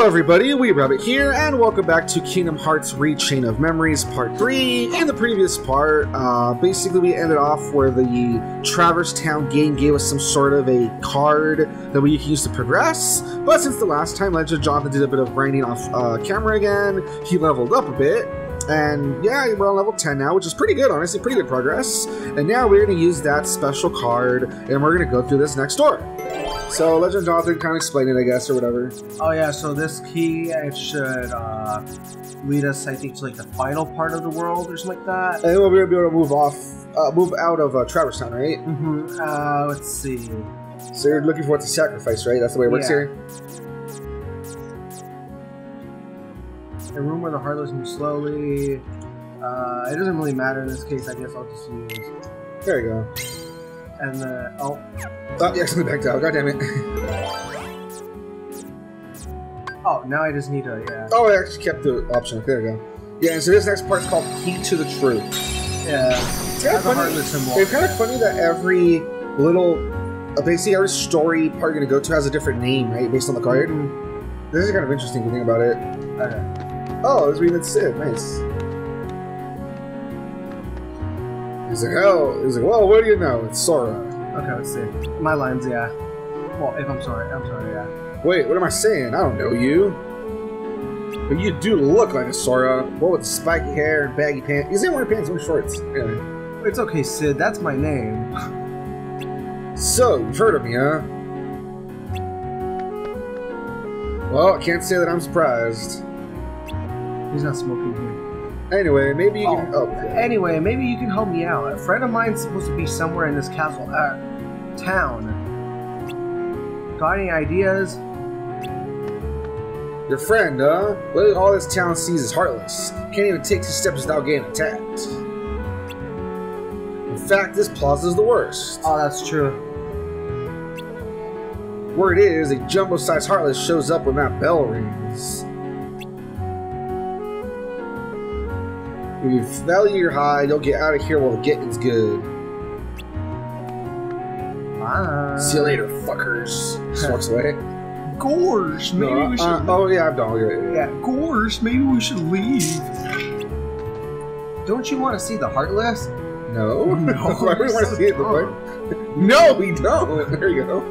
Hello everybody, Weeb Rabbit here, and welcome back to Kingdom Hearts Re:Chain of Memories Part 3. In the previous part, uh, basically we ended off where the Traverse Town game gave us some sort of a card that we can use to progress, but since the last time Legend Jonathan did a bit of grinding off uh, camera again, he leveled up a bit, and yeah, we're on level 10 now, which is pretty good, honestly, pretty good progress. And now we're going to use that special card, and we're going to go through this next door. So Legend of Jonathan kind of explain it, I guess, or whatever. Oh yeah, so this key it should uh, lead us, I think, to like the final part of the world or something like that. And then we'll be able to move off, uh, move out of uh, Traverse Town, right? Mm-hmm. Uh, let's see. So you're looking for it to sacrifice, right? That's the way it works Yeah. here. A room where the heartless move slowly. Uh, it doesn't really matter in this case. I guess I'll just use. There you go. And the oh, Oh, yeah, something backed out. God damn it. oh, now I just need to yeah. Oh, I actually kept the option. There you go. Yeah, and so this next part's called Key to the Truth. Yeah. It's kind of funny. It's kind of funny that every little, uh, basically every story part you're gonna go to has a different name, right, based on the card. This is kind of interesting to think about it. Okay. Oh, it's reading Cid. Nice. He's like, oh, he's like, well, what do you know? It's Sora. Okay, let's see. My lines, yeah. Well, if I'm sorry, I'm sorry, yeah. Wait, what am I saying? I don't know you. But you do look like a Sora. What with spiky hair and baggy pants? He's not wearing pants, wearing shorts. Anyway. It's okay, Cid. That's my name. So, you've heard of me, huh? Well, I can't say that I'm surprised. He's not smoking here. Anyway, maybe you can. Oh, Oh, Anyway, maybe you can help me out. A friend of mine's supposed to be somewhere in this castle, uh, town. Got any ideas? your friend, huh? Well, all this town sees is heartless. Can't even take two steps without getting attacked. In fact, this plaza's the worst. Oh, that's true. Word is, a jumbo-sized heartless shows up when that bell rings. If you value your hide, you'll get out of here while the getting's good. Bye. See you later, fuckers. Just walks away. Gorge, maybe No, we should. uh, oh yeah, I'm done. Yeah, yeah, yeah. Gorge, maybe we should leave. Don't you want to see the Heartless? No, No, Why do we want to see it? No, we don't. There you go.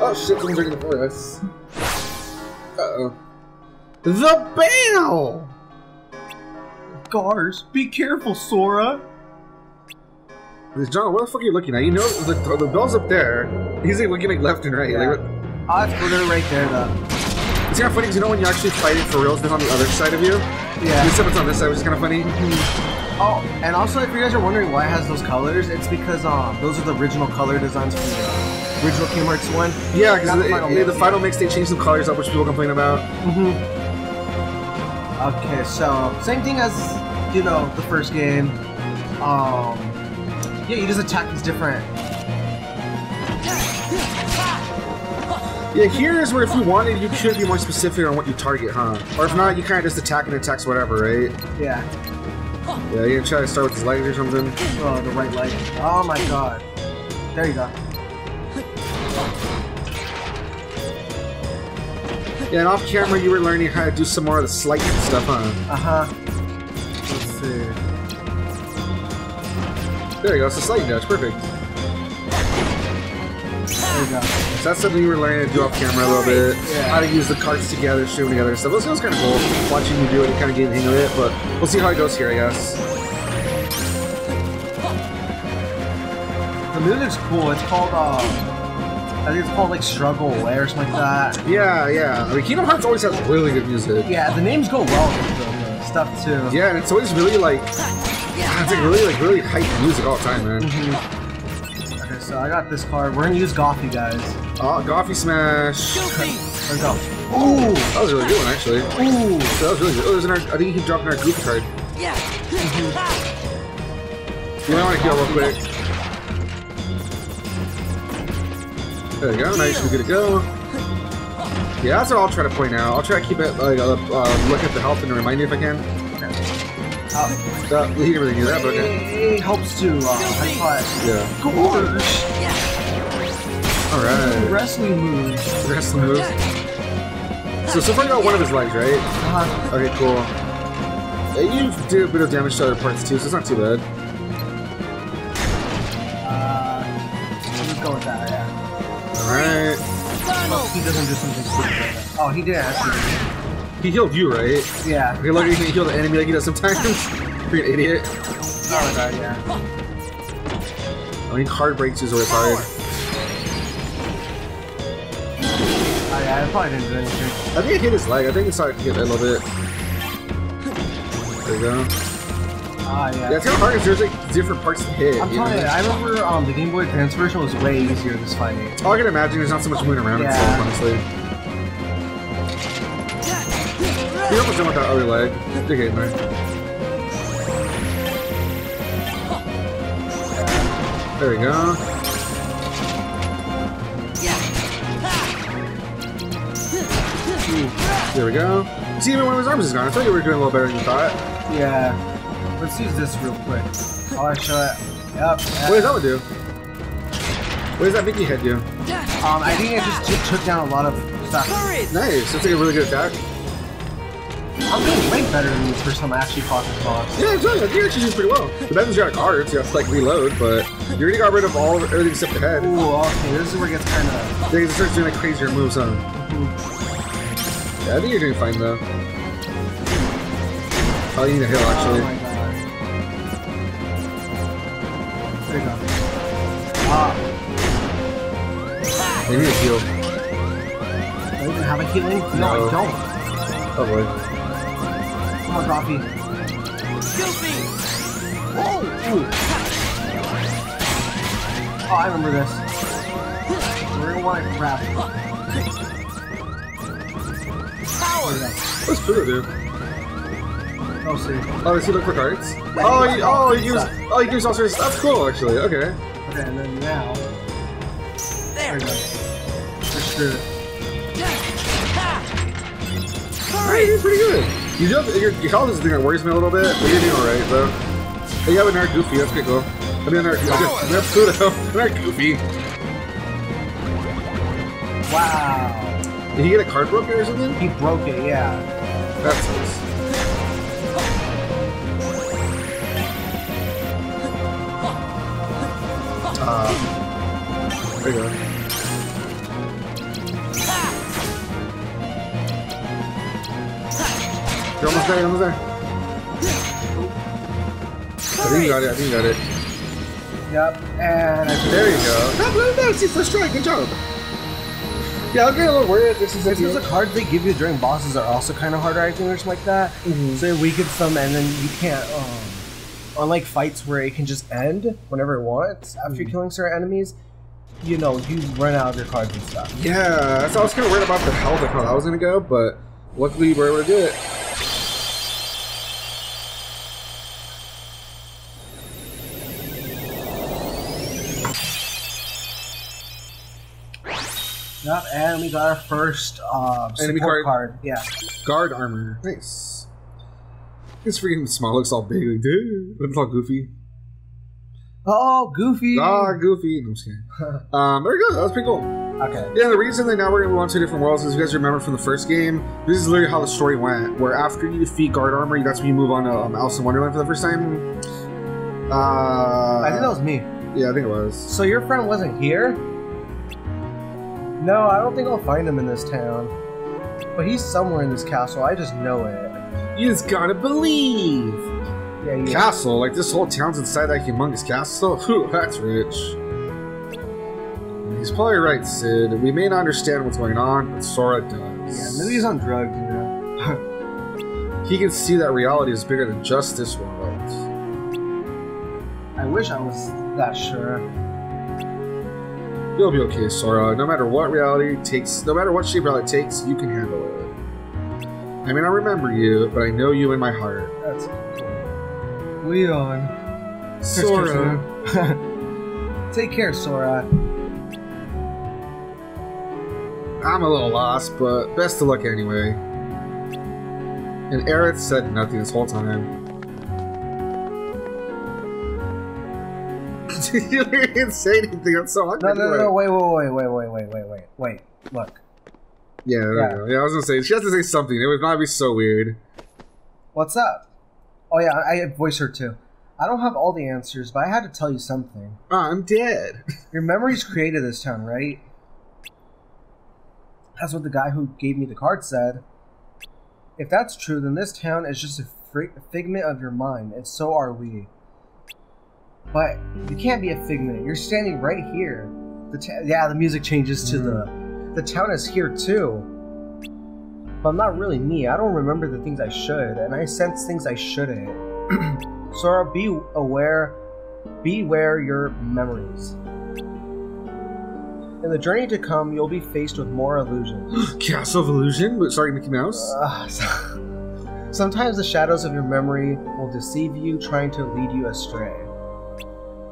oh shit! Someone's drinking before us. Uh oh. The bell. Gars, be careful, Sora. John, what the fuck are you looking at? You know the, the bell's up there. He's like looking like left and right. Yeah. Like, Oh, it's literally right there, though. it's kind of funny because you know when you're actually fighting for real, it's on the other side of you. Yeah. Except it's on this side, which is kind of funny. Oh, and also, if you guys are wondering why it has those colors, it's because um those are the original color designs from the original Kingdom Hearts one. Yeah, because the the, final the final mix they changed some colors up, which people complain about. Mm-hmm. Okay, so same thing as you know the first game. Um, yeah, you just attack these different. Yeah, here's where if you wanted, you could be more specific on what you target, huh? Or if not, you kind of just attack and attacks whatever, right? Yeah, Yeah, you can try to start with his legs or something. oh, the right leg. Oh my god. There you go. Yeah, and off camera, you were learning how to do some more of the slight stuff, huh? Uh huh. Let's see. There you go, it's a slight dodge, perfect. There you go. So that's something you were learning to do off camera a little bit. Yeah. How to use the cards together, shoot together and stuff. It was, kind of cool watching you do it and kind of getting the hang of it, but we'll see how it goes here, I guess. The music's cool. It's called uh, I think it's called like Struggle Away or something like that. Yeah, yeah. I mean, Kingdom Hearts always has really good music. Yeah, the names go well stuff too. Yeah, and it's always really like, it's like really, like really hype music all the time, man. Mm-hmm. Okay, so I got this card. We're gonna use Goffy, guys. Oh, Goffy Smash. Let's go. Ooh, That was a really good one, actually. ooh. That was really good. Oh, there's an, I think you can drop in our Goofy card. Yeah. You might want to heal real quick. There you go. Nice. We're good to go. Yeah, that's what I'll try to point out. I'll try to keep it like uh, uh, look at the health and remind you if I can. Uh, Uh, he didn't really do that, but okay. it helps to uh, high five. Yeah. Gorge. Alright. Wrestling moves. Wrestling moves. So, so far you got one of his legs, right? Uh-huh. Okay, cool. Yeah, you do a bit of damage to other parts too, so it's not too bad. He doesn't do something stupid. Oh, he did ask you. He healed you, right? Yeah. Okay, look, he can heal the enemy like he does sometimes. Freaking idiot. Oh, my God, yeah. I mean, hard breaks is always hard. Oh, yeah, I probably didn't do anything. I think I hit his leg. I think it's started to hit a little bit. There you go. Ah, yeah. Yeah, it's kind of hard because there's like different parts to hit. I'm you know? telling you, I remember um, the Game Boy Advance version was way easier this fight. Oh, I can imagine there's not so much moving around Yeah. itself, honestly. You're almost done with that other leg. You're getting there. There we go. There we go. See, even one of his arms is gone. I thought you were doing a little better than you thought. Yeah. Let's use this real quick. Oh, I show it. Yep. What does that one do? What does that Mickey head do? Um, I think it just took down a lot of stuff. Nice. That's like a really good attack. I'm doing way better than the first time I actually fought this boss. Yeah, I'm telling you, I think you're actually doing pretty well. The bad is you're out of cards, you have to like reload, but you already got rid of all of everything except the head. Ooh, okay, this is where it gets kind of. They start doing like crazier moves, huh? Yeah, I think you're doing fine though. Oh, you need a heal Oh actually. my god. There you go. Ah, You need a heal. do I even have a healing? No, No. I don't. Oh boy. Come on, coffee. Whoa! Ooh. Oh, I remember this. We're gonna want to grab. What's Pluto do? Oh, see. Oh, does he look for cards? Oh, you, oh, you use, oh, you use all sorts. That's cool actually. Okay. Okay, and then now. There we go. For sure. Alright, you're pretty good. You know, your, your health is the thing that worries me a little bit, but you're doing alright though. Hey, you have another Goofy. That's pretty cool. I mean, another, another Pluto. Another Goofy. Wow. Did he get a card broken or something? He broke it, yeah. That's nice. Uh, there you go. You're almost there, you're almost there. I think you got it, I think you got it. Yep, and I There you go. That, that, that's your first try, good job. Yeah, I'll get a little worried. This is like the cards they give you during bosses are also kind of harder, I think, or something like that. So it weakens them, and then you can't. Um, unlike fights where it can just end whenever it wants after you're killing certain enemies, you know, you run out of your cards and stuff. Yeah, so I was kind of worried about the health and how that was going to go, but luckily we were able to do it. Yep, and we got our first uh, support card. card. Yeah. Guard armor. Nice. This freaking small looks all big, like, dude. Looks all goofy. Oh, Goofy. Ah, goofy. No, I'm just kidding. Um, there you go. That was pretty cool. okay. Yeah, the reason that now we're going to move on to different worlds is you guys remember from the first game, this is literally how the story went, where after you defeat guard armor, that's when you move on to um, Alice in Wonderland for the first time. Uh, I think that was me. Yeah, I think it was. So your friend wasn't here? No, I don't think I'll find him in this town. But he's somewhere in this castle. I just know it. You just gotta believe. Yeah, yeah. Castle, like this whole town's inside that humongous castle. Whew, that's rich. He's probably right, Cid. We may not understand what's going on, but Sora does. Yeah, maybe he's on drugs, you know. He can see that reality is bigger than just this world. I wish I was that sure. You'll be okay, Sora. No matter what reality takes, no matter what shape reality takes, you can handle it. I may not remember you, but I know you in my heart. That's. Leon. Sora. Take care, Sora. I'm a little lost, but best of luck anyway. And Aerith said nothing this whole time. you didn't say anything. That's so awkward. No, no, no, no. Wait, wait, wait, wait, wait, wait, wait, wait. Look. Yeah, Yeah. yeah. I was gonna say she has to say something. It would not be so weird. what's up? Oh yeah, I I voice her too. I don't have all the answers, but I had to tell you something. Ah, I'm dead. Your memories created this town, right? That's what the guy who gave me the card said. If that's true, then this town is just a figment of your mind, and so are we. But you can't be a figment. You're standing right here. The yeah, the music changes to the the town is here too. But I'm not really me. I don't remember the things I should, and I sense things I shouldn't. Sora, be aware Beware your memories. In the journey to come, you'll be faced with more illusions. Castle of Illusion, but sorry, Mickey Mouse. Uh, sometimes the shadows of your memory will deceive you, trying to lead you astray.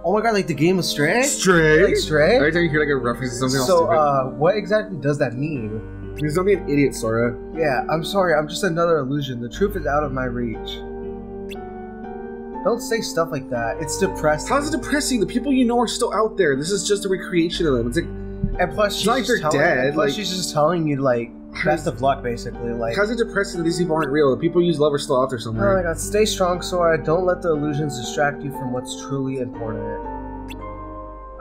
Oh my god, like the game Astray? Stray. Like Stray? Every time you hear like a reference to something else So, uh, what exactly does that mean? please don't be an idiot, Sora. Yeah, I'm sorry, I'm just another illusion. The truth is out of my reach. Don't say stuff like that. It's depressing. How's it depressing? The people you know are still out there. This is just a recreation of them. It's like, And plus, she's not like just they're telling, dead, and plus like- she's just telling you like best of luck, basically. Like, how's it depressing that these people aren't real? The people you love are still out there somewhere. oh my god, stay strong, Sora. Don't let the illusions distract you from what's truly important.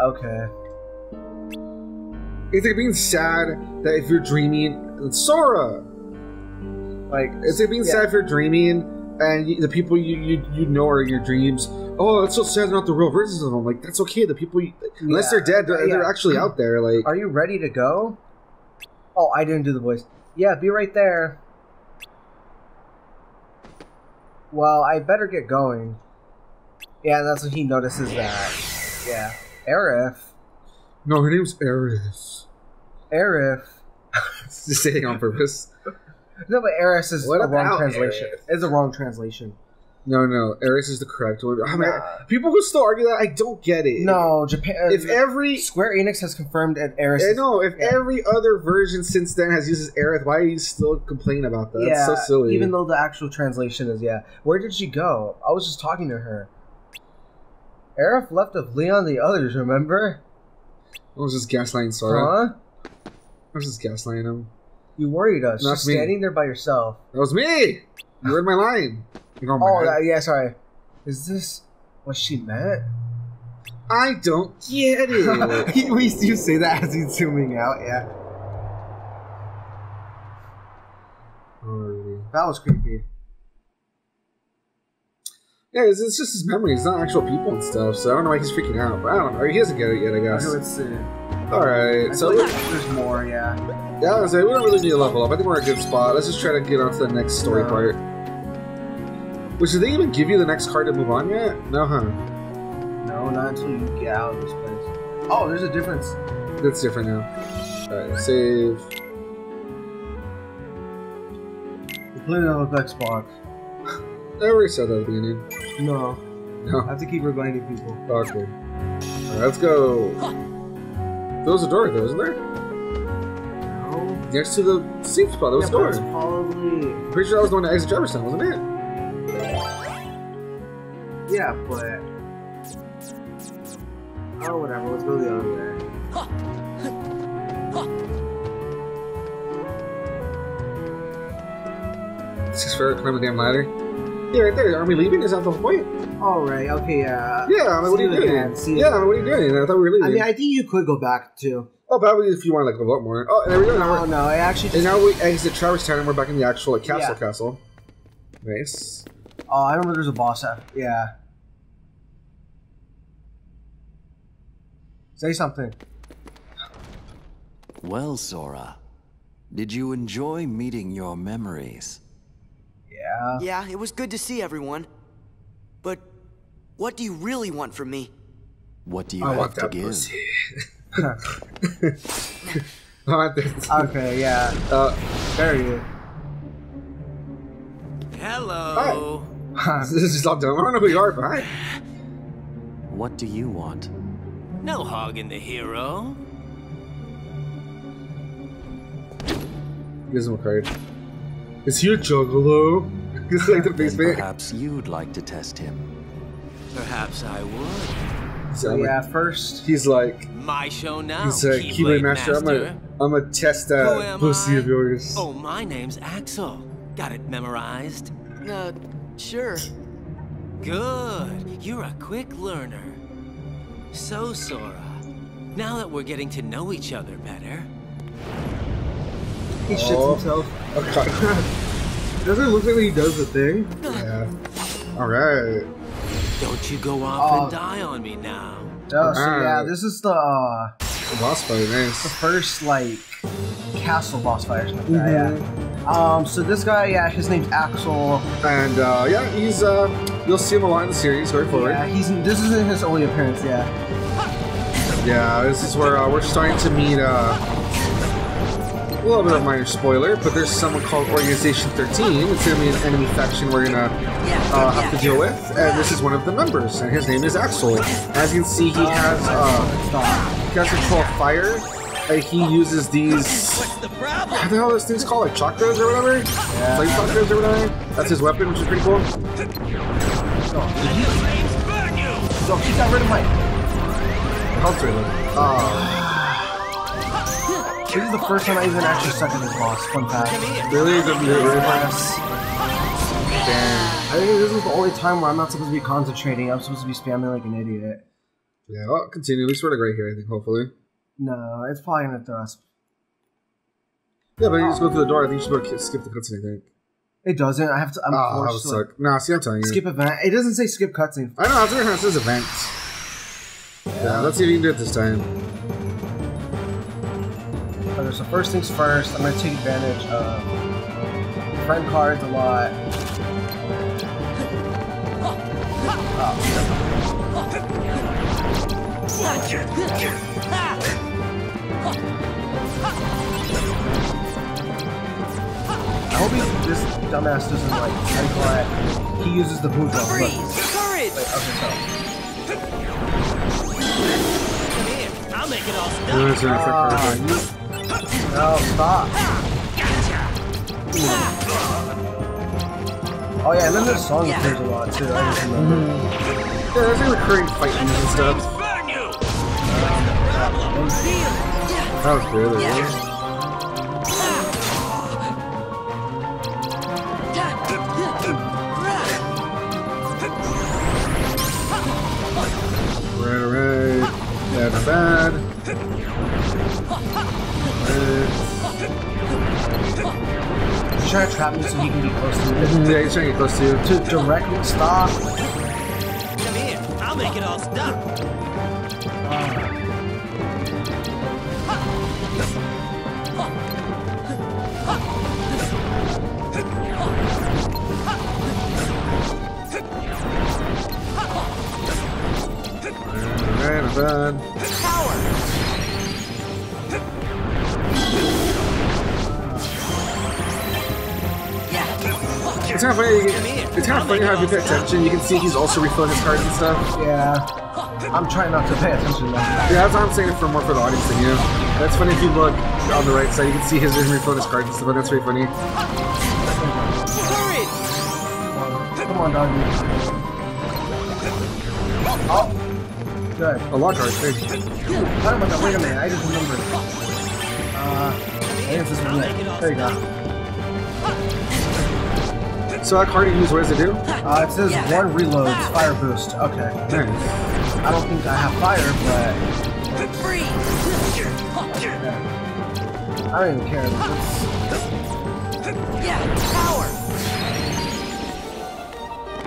Okay. It's like being sad that if you're dreaming, Sora. Like, It's like being Yeah. sad if you're dreaming and you, the people you, you you know are in your dreams. Oh, it's so sad they're not the real versions of them. Like that's okay. The people, you, unless Yeah. they're dead, they're, they're actually out there. Like are you ready to go? Oh, I didn't do the voice. Yeah, be right there. Well, I better get going. Yeah, that's when he notices that. Yeah. Arif. no, her name's Aeris. Arif. Just saying on purpose. No, but Aeris is What a wrong translation. Aerith? It's a wrong translation. No, no, Aeris is the correct one. Oh, I mean, Nah. people who still argue that, I don't get it. No, Japan. Uh, if every Square Enix has confirmed that Aeris. I is- know if yeah. every other version since then has uses Aerith, why are you still complaining about that? yeah, That's so silly. even though the actual translation is yeah. Where did she go? I was just talking to her. Aerith left with Leon the others. Remember? I was just gaslighting Sora. Huh? I was just gaslighting him. You worried us. Not Just me. standing there by yourself. That was me. You read my line. Oh, that, yeah. Sorry. Is this what she meant? I don't get it. we you say that as he's zooming out. Yeah, that was creepy. yeah, it's, it's just his memory. It's not actual people and stuff. So I don't know why he's freaking out. But I don't know. He doesn't get it yet. I guess. Let's see. All right. So like there's more. Yeah. yeah, I was like, we don't really need to level up. I think we're in a good spot. Let's just try to get on to the next story Yeah. part. Which did they even give you the next card to move on yet? No, huh? No, not until you get out of this place. Oh, there's a difference. That's different now. Alright, save. Completely on the Xbox. I already said that at the beginning. No, No. I have to keep reminding people. awkward. Alright, let's go. There was a door there, wasn't there? No. Next to the safe spot, there was Yeah, a door. probably. I'm pretty sure that was the one to exit Jefferson, wasn't it? Yeah, but. Oh, whatever. Let's go the other way. Fair to climb the ladder. Yeah, right there. Are we leaving? Is that the whole point? All right. Okay. Yeah. Yeah, I mean, what are you doing? again, see yeah, I mean, what are you doing? I thought we were leaving. I mean, I think you could go back too. oh, probably if you want to like level up more. Oh, and there we go. Now No, we're, no. I actually and just. now we exit Traverse Town and we're back in the actual like, castle Yeah. castle. Nice. Oh, I remember there's a boss. At, yeah. Say something. Well, Sora, did you enjoy meeting your memories? Yeah. Yeah, it was good to see everyone. But what do you really want from me? What do you I have want to that give? I want this. Okay. Yeah. Uh, There you. Hello. this is just all dumb. I don't know who you are, but hi. What do you want? No hogging the hero. Gives him a card. Is he a juggalo? He's like the Then basement. perhaps you'd like to test him. Perhaps I would. So So I'm like- yeah, first. he's like, My show now. he's a Keyblade Master. I'm a, I'm a test Who that pussy I? of yours. Oh, my name's Axel. Got it memorized? Uh, sure. Good. You're a quick learner. So, Sora, now that we're getting to know each other better, He shits Oh. himself. Okay. Doesn't it look like he does the thing? yeah. All right. don't you go off Oh. and die on me now. Oh, so yeah, Alright. this is the uh, The boss fight, the first like castle boss fight or something like Mhm. that. Yeah. Um, so this guy, yeah, his name's Axel. And uh, yeah, he's uh, you'll see him a lot in the series going forward. Yeah, he's this isn't his only appearance. Yeah. Yeah, this is where uh, we're starting to meet uh, a little bit of a minor spoiler, but there's someone called Organization 13. It's to be an enemy faction we're going to uh, have to deal with, and this is one of the members, and his name is Axel. As you can see, he has uh, he has control of fire. And he uses these. What the hell are those things called? Like chakrams or whatever? Yeah. Flame chakrams or whatever? That's his weapon, which is pretty cool. No, no, he got rid of my. Culture. Uh, This is the first time I even actually suck at this boss. Fun fact. really? Good, really, really Yes. Damn. I think this is the only time where I'm not supposed to be concentrating. I'm supposed to be spamming like an idiot. Yeah, well, continue. At least we're right here, I think, hopefully. No, it's probably gonna throw us. Yeah, but you just go through the door. I think you should go skip the cutscene, I think. It doesn't. I have to. I'm ah, that would forced to like, suck. Nah, see, I'm telling you. skip event. It doesn't say skip cutscene. I know, I was going to says event. Yeah, let's see if you can do it this time. Okay, so first things first, I'm gonna take advantage of friend cards a lot. I hope he, this dumbass doesn't like how do you call it? He uses the boot jump. Look. Wait, Courage! okay, so Come here. I'll make it all stop. Uh, it's gonna affect everything. you- no, stop. Oh yeah, and then this song appears a lot too. I just remember. Yeah, there's a recurring fight music and stuff. That was good. That was. Right, alright. Yeah, not bad. Alright. He's trying to trap me so he can be close to me. Yeah, he's trying to get close to you. To directly stop. Alright, not bad. It's kind of funny. It's kind of funny how if you pay attention, you can see he's also refilling his cards and stuff. Yeah. I'm trying not to pay attention though. Yeah, that's why I'm saying it for more for the audience than you. That's funny if you look on the right side, you can see his refilling his cards and stuff. But that's very funny. Courage! Come on, doggy. Oh. oh. Good. A lot of cards. Hey. Talking about that. Wait a minute. I just remembered. Uh, I think this is it. There you go. So that card you use, what does it do? Uh, it says one reloads, fire boost. Okay. Nice. I don't think I have fire, but Freeze! I don't even care. Yeah, power!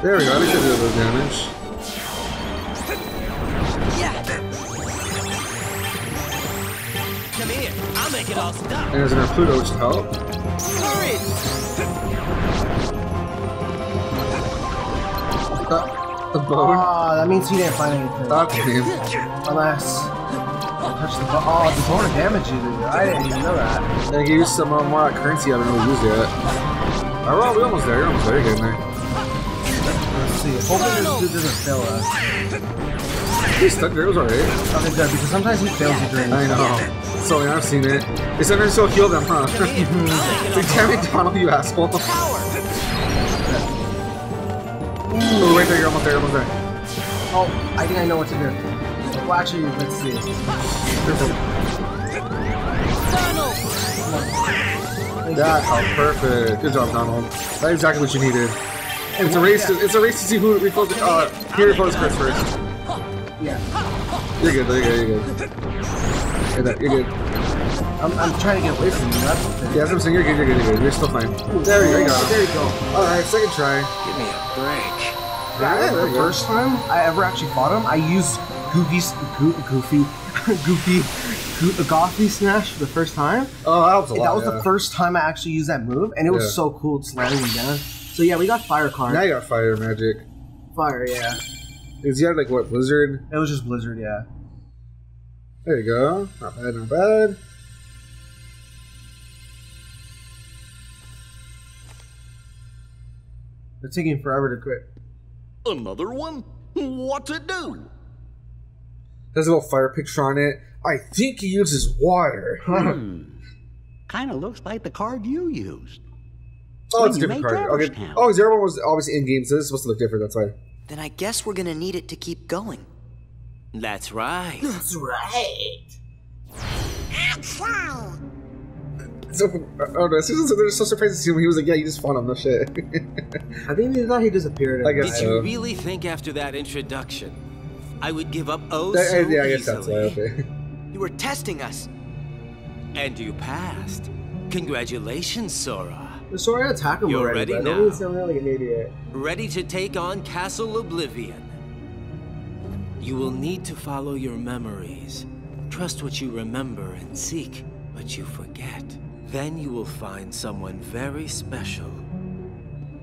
There we go. At least I did a little damage. Make it all stop. And there's another Pluto, which help. Uh, the bone. Ah, that means he didn't find anything. Okay. Unless. Touch the bo- oh, the bone damage you did. I didn't even know that. And you use some uh, more currency I haven't really used yet. Oh, well, we're almost there. You're almost there. You're getting there. Let's see. Hopefully this dude doesn't fail us. He's stuck there. It was alright. Okay, good, because sometimes he fails you during I this. Know. So yeah, I've seen it. They sometimes still heal them, huh? it's like, damn it, Donald, you asshole. Oh, right there. You're almost there. You're almost there. Oh, I think I know what to do. Well, actually, let's see. That's how perfect. Good job, Donald. That's exactly what you needed. It's a race. To, it's a race to see who refills. Uh, here refills Chris first. Yeah. You're good. You're good. You're good. You're, good, you're good. I'm, I'm trying to get away from you. That's the thing. Yeah, that's what I'm saying. You're good. You're good. You're good. You're still fine. There you go. There you go. All right, second try. Give me a break. Yeah, there the you first time I ever actually fought him, I used Goofy's Goo, Goofy, Goofy, Goo, Goofy Smash for the first time. Oh, that helps a lot. that was yeah. the first time I actually used that move, and it was Yeah. so cool slamming him down. So yeah, we got fire card. Now you got fire magic. Fire, yeah. Is you had like what blizzard? It was just Blizzard, yeah. There you go. Not bad. Not bad. It's taking forever to quit. Another one? What to do? There's a little fire picture on it. I think he uses water. hmm. Kind of looks like the card you used. Oh, it's a different made card. Okay. Traverse Town. Oh, zero one was obviously in game, so this is supposed to look different. That's why. Then I guess we're gonna need it to keep going. That's right. That's right. So, oh no, Susan, they're so surprised to see him. He was like, "Yeah, you just fought him." No shit. I think they thought he disappeared. I guess Did you so. really think after that introduction I would give up oh That- so yeah, I guess that's why. easily? Okay. You were testing us. And you passed. Congratulations, Sora. Sorry, I attack him You're already. ready now. don't really sound like an idiot. Ready to take on Castle Oblivion. You will need to follow your memories. Trust what you remember and seek what you forget. Then you will find someone very special.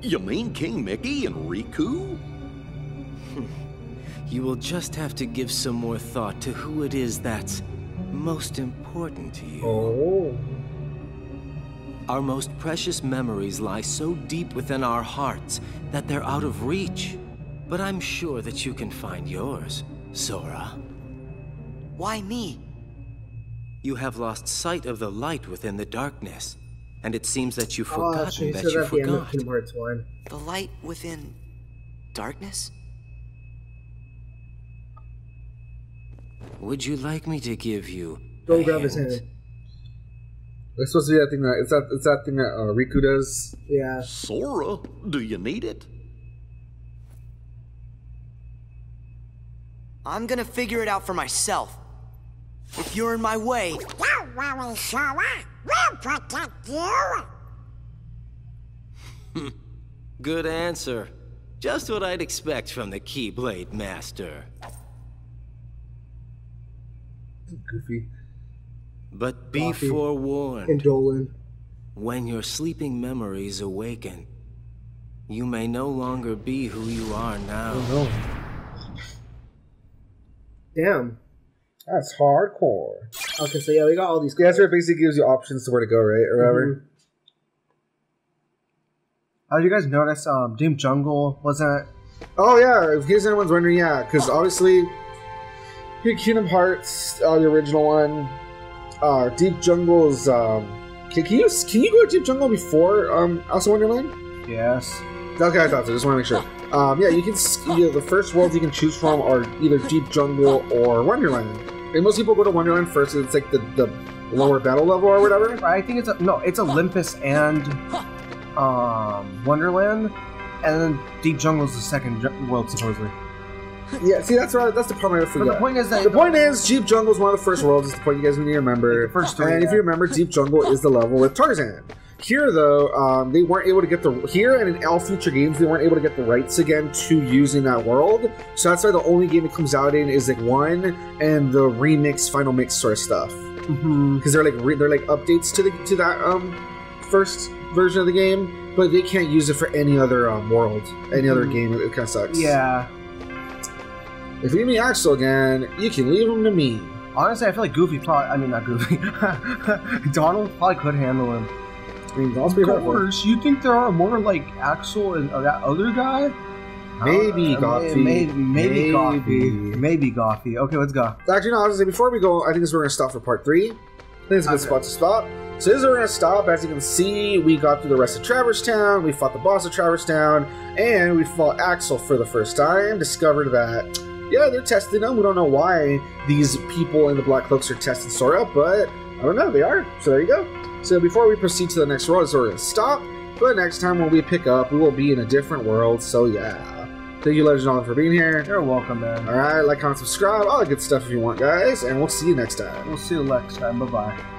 You mean King Mickey and Riku? You will just have to give some more thought to who it is that's most important to you. Oh. Our most precious memories lie so deep within our hearts that they're out of reach. But I'm sure that you can find yours, Sora. Why me? You have lost sight of the light within the darkness, and it seems that you've Oh, forgotten actually, he that you that at the forgot. Kingdom Hearts 1. The light within darkness? Would you like me to give you? Don't a grab his hand. It's supposed to be that thing that it's that it's that thing that uh, Riku does. Yeah. Sora, do you need it? I'm gonna figure it out for myself. If you're in my way, Don't worry, Sora. We'll protect you. Good answer. Just what I'd expect from the Keyblade Master. Goofy. But be Coffee. forewarned. And Dolan. When your sleeping memories awaken, you may no longer be who you are now. Oh no. Damn. That's hardcore. Okay, so yeah, we got all these. Yeah, that's where it basically gives you options to where to go, right, or whatever. Uh, you guys notice um, Deep Jungle wasn't. Oh yeah, in case anyone's wondering, yeah, because obviously, here Kingdom Hearts, uh, the original one, uh, Deep Jungle is. Um, can, can you can you go to Deep Jungle before um, Alice in Wonderland? Yes. Okay, I thought so. Just want to make sure. Um, yeah, you can. You know, the first worlds you can choose from are either Deep Jungle or Wonderland. And most people go to Wonderland first. It's like the, the lower battle level or whatever. I think it's a, no, it's Olympus and um, Wonderland, and then Deep Jungle is the second ju- world supposedly. Yeah, see, that's right. That's the problem I But forget. the point is that The point is, Deep Jungle is one of the first worlds. Is the point you guys need to remember. First three, and if you remember, Deep Jungle is the level with Tarzan. Here, though, um, they weren't able to get the here, and in all future games, they weren't able to get the rights again to using that world. So that's why the only game it comes out in is like one and the remix, final mix sort of stuff. Mm-hmm. Because they're like re- they're like updates to the to that um first version of the game, but they can't use it for any other um, world, any other Mhm. game. It, kind of sucks. Yeah. If you meet Axel again, you can leave him to me. Honestly, I feel like Goofy probably. I mean, not Goofy. Donald probably could handle him. I mean, Donald's pretty powerful. you think there are more like Axel and uh, that other guy? Maybe Uh, Goffy. Maybe, maybe, Maybe. Goffy. Maybe Goffy. Okay, let's go. Actually, no, I was gonna say before we go, I think this is where we're gonna stop for part three. I think it's a good Okay. spot to stop. So this is where we're gonna stop. As you can see, we got through the rest of Traverse Town, we fought the boss of Traverse Town, and we fought Axel for the first time. Discovered that yeah, they're testing them. We don't know why these people in the black cloaks are testing Sora, but I don't know. They are. So there you go. So before we proceed to the next world, Sora going to stop. But next time when we pick up, we will be in a different world. So yeah. Thank you, Legend Island, for being here. You're welcome, man. All right, like, comment, subscribe, all that good stuff if you want, guys, and we'll see you next time. We'll see you next time. Bye bye.